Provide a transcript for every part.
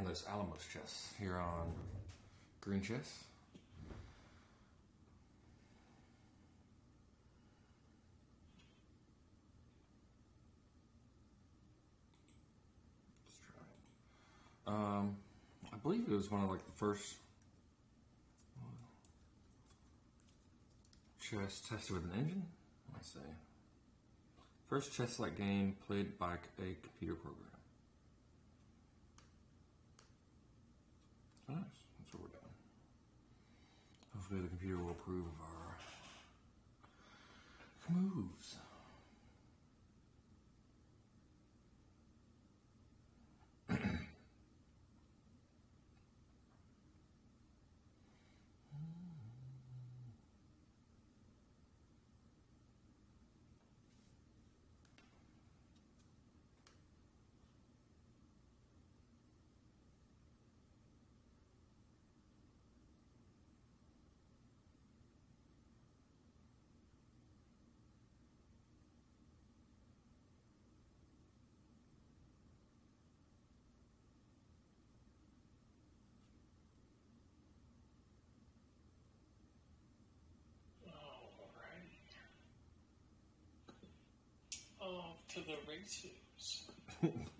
and Los Alamos chess here on Green Chess. Let's try it. Um, I believe it was one of like the first chess tested with an engine. Let's. First chess-like game played by a computer program. Nice. That's what we're doing. Hopefully the computer will approve of our moves. The races.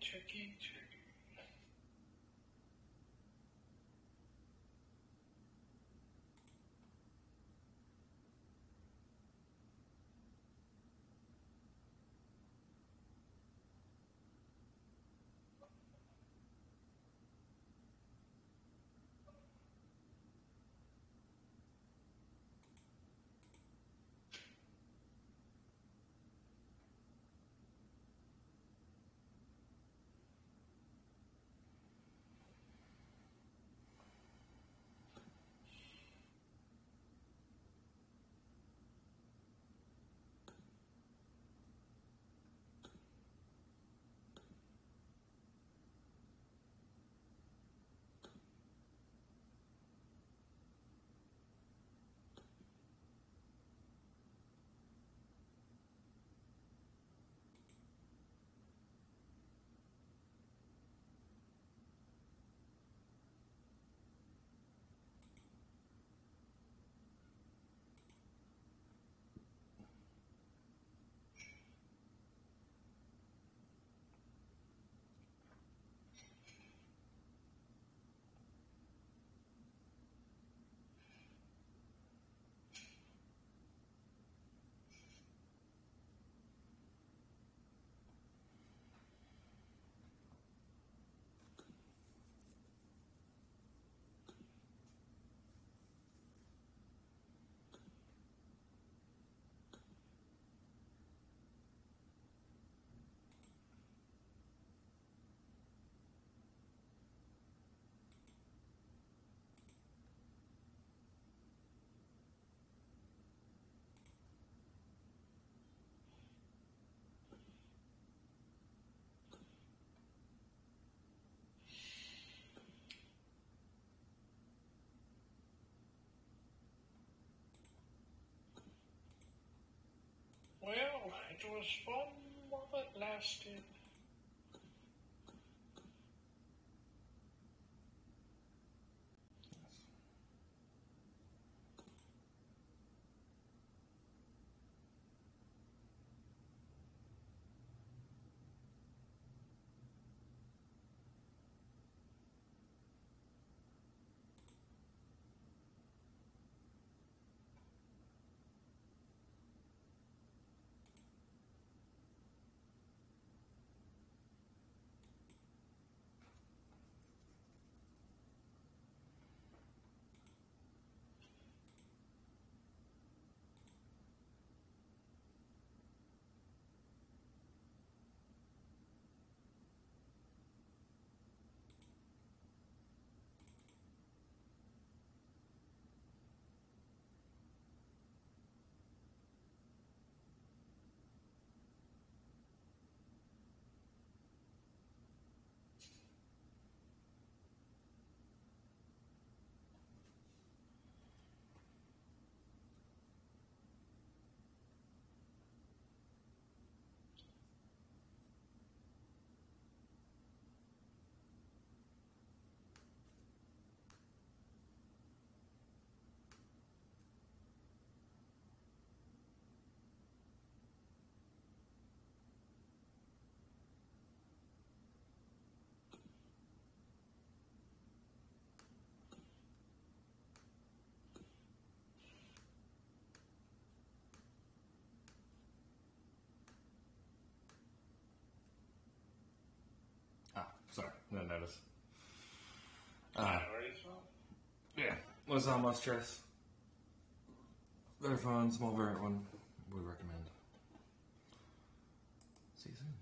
Tricky, tricky. It was fun while it lasted. No notice. Uh, Alright, yeah, what's on my stress? They're fun, small variant one. We recommend. See you soon.